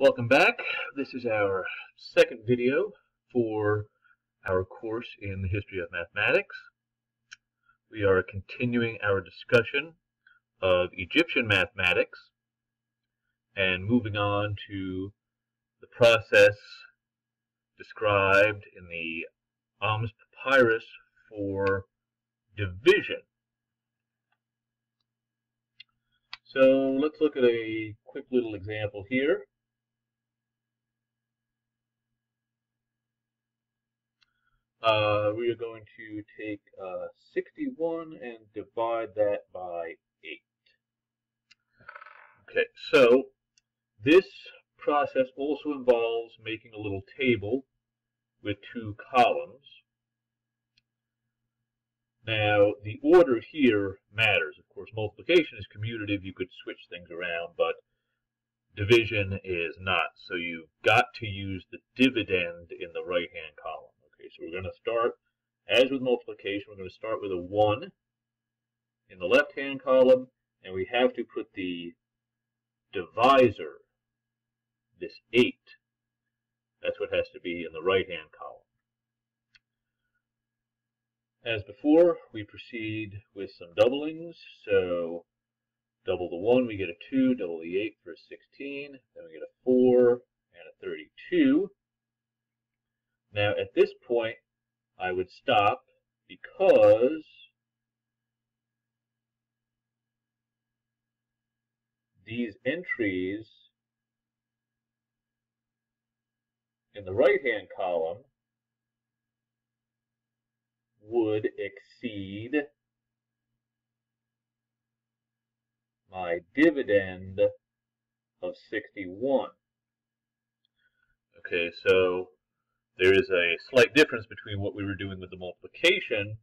Welcome back. This is our second video for our course in the history of mathematics. We are continuing our discussion of Egyptian mathematics and moving on to the process described in the Ahmes Papyrus for division. So let's look at a quick little example here. Uh, we are going to take uh, 61 and divide that by 8. Okay, so this process also involves making a little table with two columns. Now, the order here matters. Of course, multiplication is commutative. You could switch things around, but division is not. So you've got to use the dividend in the right-hand column. So we're going to start, as with multiplication, we're going to start with a 1 in the left-hand column, and we have to put the divisor, this 8, that's what has to be in the right-hand column. As before, we proceed with some doublings. So double the 1, we get a 2. Double the 8 for a 16. Then we get a 4 and a 32. Now, at this point, I stop because these entries in the right-hand column would exceed my dividend of 61. Okay, so there is a slight difference between what we were doing with the multiplication,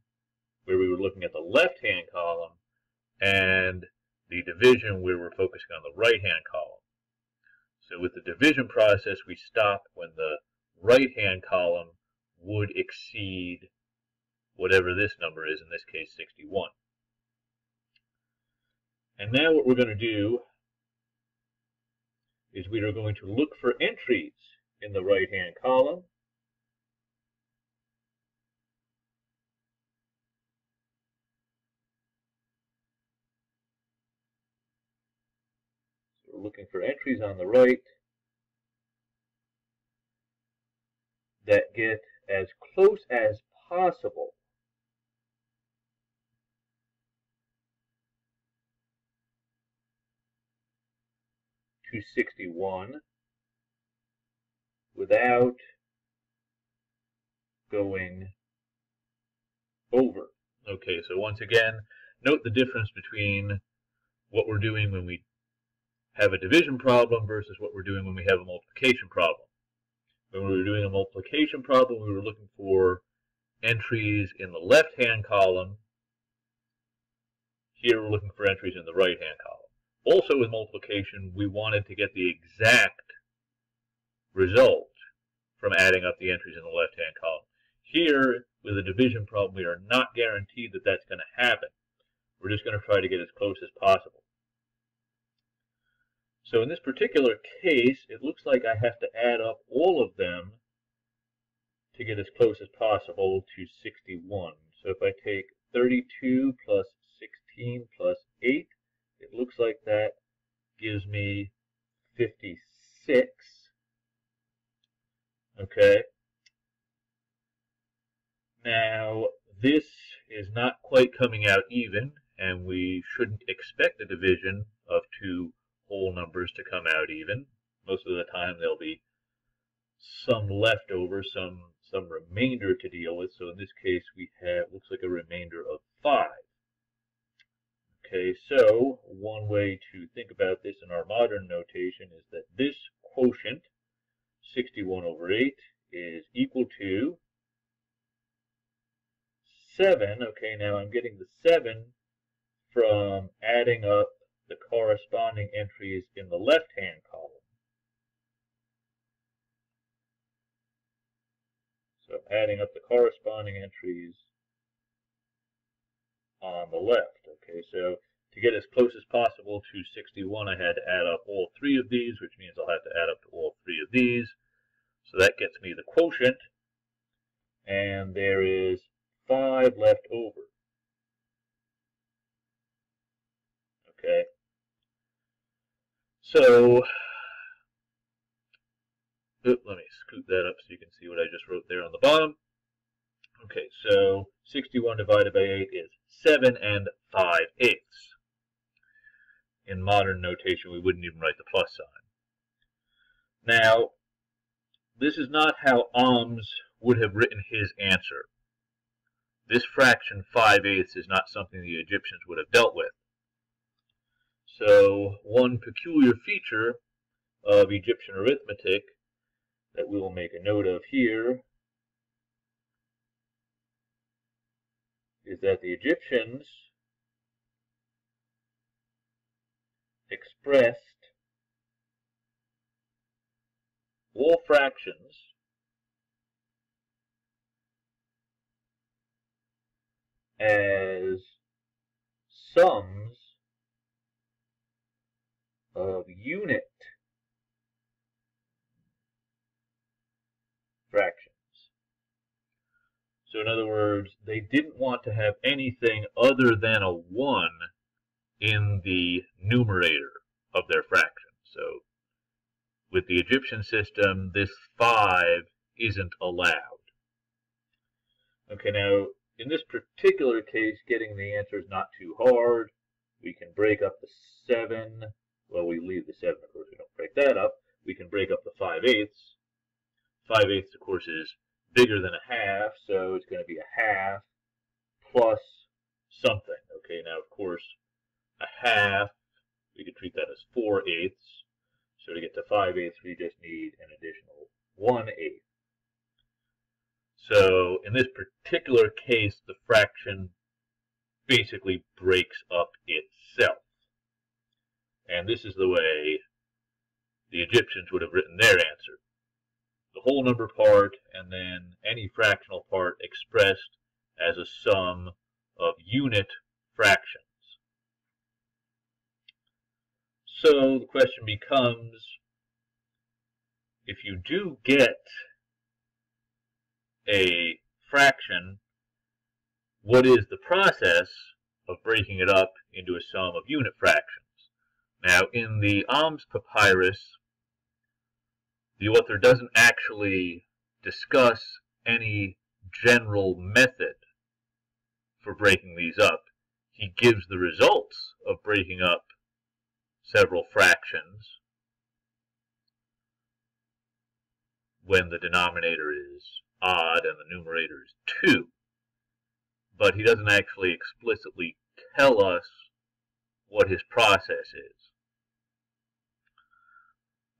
where we were looking at the left-hand column, and the division where we're focusing on the right-hand column. So with the division process, we stop when the right-hand column would exceed whatever this number is, in this case 61. And now what we're going to do is we are going to look for entries in the right-hand column. We're looking for entries on the right that get as close as possible to 61 without going over. Okay, so once again, note the difference between what we're doing when we have a division problem versus what we're doing when we have a multiplication problem. When we were doing a multiplication problem, we were looking for entries in the left-hand column. Here we're looking for entries in the right-hand column. Also with multiplication, we wanted to get the exact result from adding up the entries in the left-hand column. Here, with a division problem, we are not guaranteed that that's going to happen. We're just going to try to get as close as possible. So in this particular case, it looks like I have to add up all of them to get as close as possible to 61. So if I take 32 plus 16 plus 8, it looks like that gives me 56. Okay. Now, this is not quite coming out even, and we shouldn't expect a division of two whole numbers to come out even. Most of the time there'll be some leftover, some some remainder to deal with. So in this case we have looks like a remainder of 5. Okay, so one way to think about this in our modern notation is that this quotient, 61 over 8, is equal to 7. Okay, now I'm getting the 7 from adding up the corresponding entries in the left-hand column. So adding up the corresponding entries on the left. Okay, so to get as close as possible to 61, I had to add up all three of these, which means I'll have to add up to all three of these. So that gets me the quotient, and there is 5 left over. Okay. So, let me scoot that up so you can see what I just wrote there on the bottom. Okay, so 61 divided by 8 is 7 and 5 eighths. In modern notation, we wouldn't even write the plus sign. Now, this is not how Ahmes would have written his answer. This fraction 5 eighths is not something the Egyptians would have dealt with. So one peculiar feature of Egyptian arithmetic that we will make a note of here is that the Egyptians expressed all fractions as sums of unit fractions. So in other words, they didn't want to have anything other than a 1 in the numerator of their fraction. So with the Egyptian system, this 5 isn't allowed. Okay, now in this particular case, getting the answer is not too hard. We can break up the 7. Well, we leave the 7, of course, we don't break that up. We can break up the 5 eighths. 5 eighths, of course, is bigger than a half, so it's going to be a half plus something. Okay, now, of course, a half, we could treat that as 4 eighths. So to get to 5 eighths, we just need an additional 1 eighth. So in this particular case, the fraction basically breaks up itself. And this is the way the Egyptians would have written their answer. The whole number part and then any fractional part expressed as a sum of unit fractions. So the question becomes, if you do get a fraction, what is the process of breaking it up into a sum of unit fractions? Now, in the Ahmes Papyrus, the author doesn't actually discuss any general method for breaking these up. He gives the results of breaking up several fractions when the denominator is odd and the numerator is 2. But he doesn't actually explicitly tell us what his process is.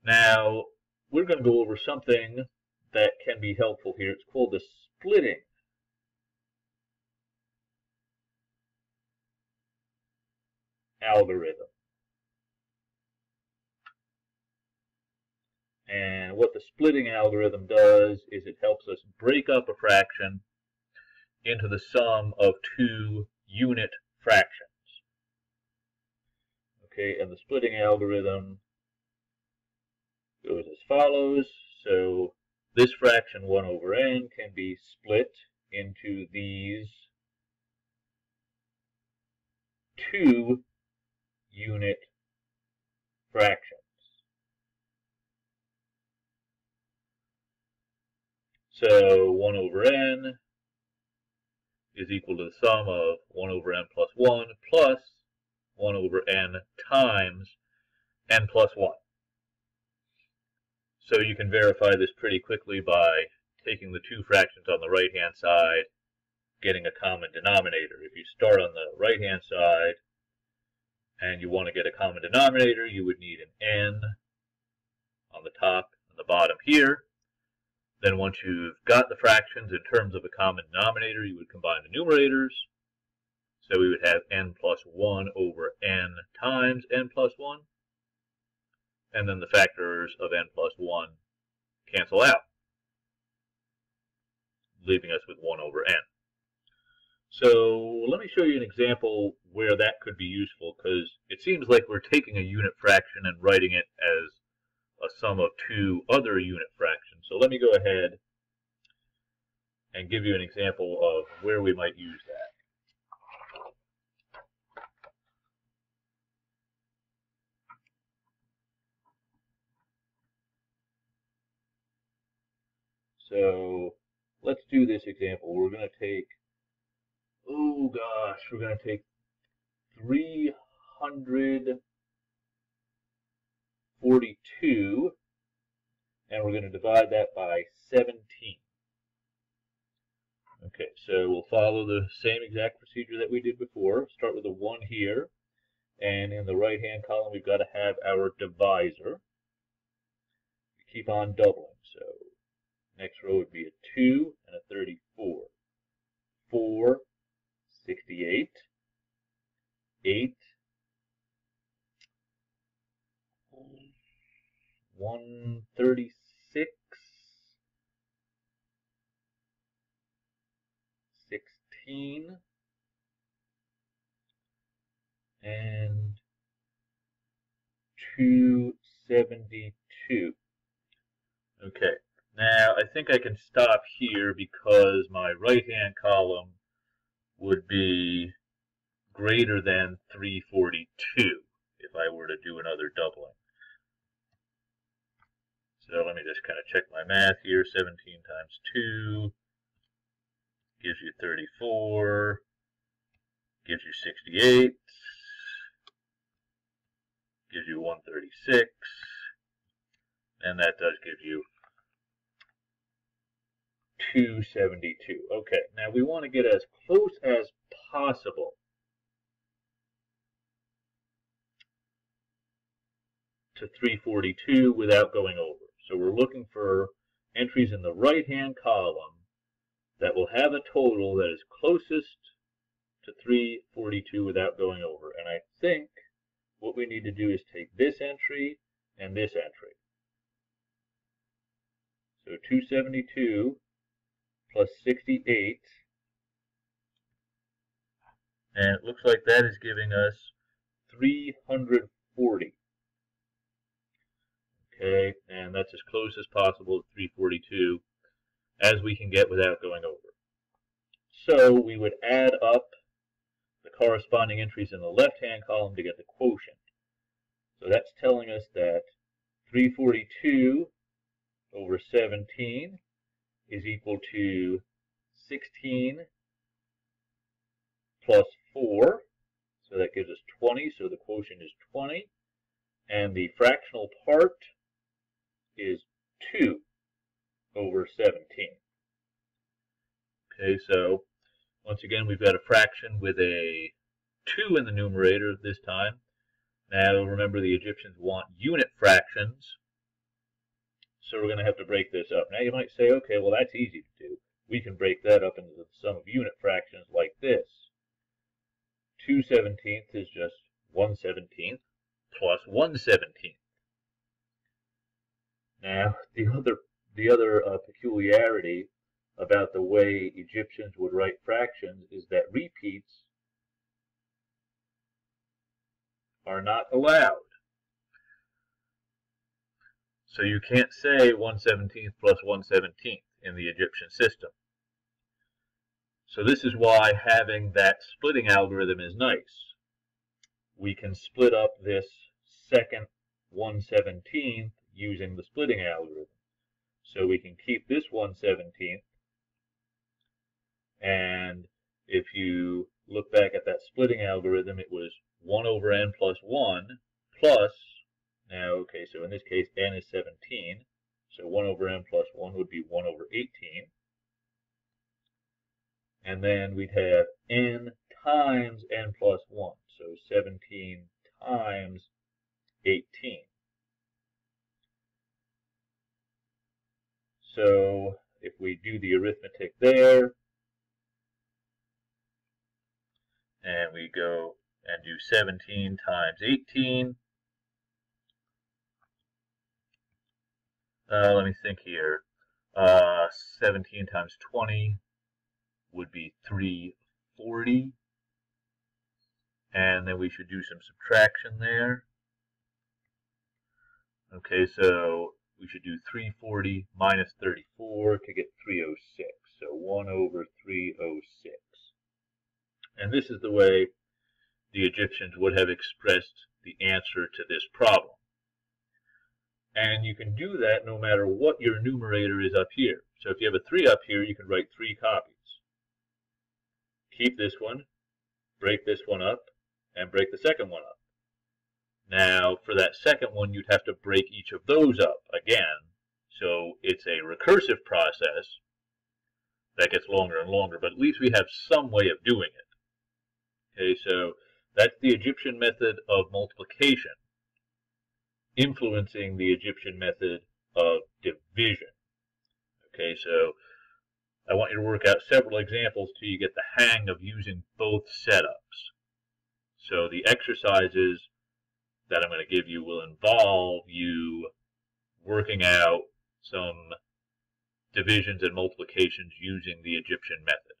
Now, we're going to go over something that can be helpful here. It's called the splitting algorithm. And what the splitting algorithm does is it helps us break up a fraction into the sum of two unit fractions. Okay, and the splitting algorithm goes as follows. So this fraction 1 over n can be split into these two unit fractions. So 1 over n is equal to the sum of 1 over n plus 1 plus 1 over n times n plus 1. So you can verify this pretty quickly by taking the two fractions on the right-hand side, getting a common denominator. If you start on the right-hand side and you want to get a common denominator, you would need an n on the top and the bottom here. Then once you've got the fractions in terms of a common denominator, you would combine the numerators. So we would have n plus 1 over n times n plus 1. And then the factors of n plus 1 cancel out, leaving us with 1 over n. So let me show you an example where that could be useful because it seems like we're taking a unit fraction and writing it as a sum of two other unit fractions. So let me go ahead and give you an example of where we might use that. So let's do this example. We're going to take, oh gosh, we're going to take 342 and we're going to divide that by 17. Okay, so we'll follow the same exact procedure that we did before. Start with a 1 here, and in the right-hand column we've got to have our divisor. Keep on doubling, so Next row would be a 2 and a 34. 4, 68, 8, 136, 16, and 272. Okay. Now, I think I can stop here because my right-hand column would be greater than 342 if I were to do another doubling. So let me just kind of check my math here. 17 times 2 gives you 34, gives you 68, gives you 136, and that does give you 272. Okay, now we want to get as close as possible to 342 without going over. So we're looking for entries in the right-hand column that will have a total that is closest to 342 without going over. And I think what we need to do is take this entry and this entry. So 272 plus 68. And it looks like that is giving us 340. Okay, and that's as close as possible to 342 as we can get without going over. So we would add up the corresponding entries in the left-hand column to get the quotient. So that's telling us that 342 over 17 is equal to 16 plus 4. So that gives us 20. So the quotient is 20. And the fractional part is 2 over 17. Okay, so once again, we've got a fraction with a 2 in the numerator this time. Now, remember the Egyptians want unit fractions, so we're going to have to break this up. Now you might say, okay, well that's easy to do. We can break that up into the sum of unit fractions like this. 2 seventeenths is just 1 seventeenth plus 1 seventeenth. Now, the other, the other uh, peculiarity about the way Egyptians would write fractions is that repeats are not allowed. So you can't say 1 17th plus 1 17th in the Egyptian system. So this is why having that splitting algorithm is nice. We can split up this second 1 17th using the splitting algorithm. So we can keep this 1 17th, and if you look back at that splitting algorithm, it was 1 over n plus 1 plus so in this case, n is 17. So 1 over n plus 1 would be 1 over 18. And then we'd have n times n plus 1. So 17 times 18. So if we do the arithmetic there, and we go and do 17 times 18, Uh, let me think here. Uh, 17 times 20 would be 340. 340. And then we should do some subtraction there. Okay, so we should do 340 minus 34 to get 306. So 1 over 306. And this is the way the Egyptians would have expressed the answer to this problem. And you can do that no matter what your numerator is up here. So if you have a 3 up here, you can write 3 copies. Keep this one, break this one up, and break the second one up. Now, for that second one, you'd have to break each of those up again. So it's a recursive process that gets longer and longer, but at least we have some way of doing it. Okay, so that's the Egyptian method of multiplication influencing the Egyptian method of division. Okay, so I want you to work out several examples till you get the hang of using both setups. So the exercises that I'm going to give you will involve you working out some divisions and multiplications using the Egyptian method.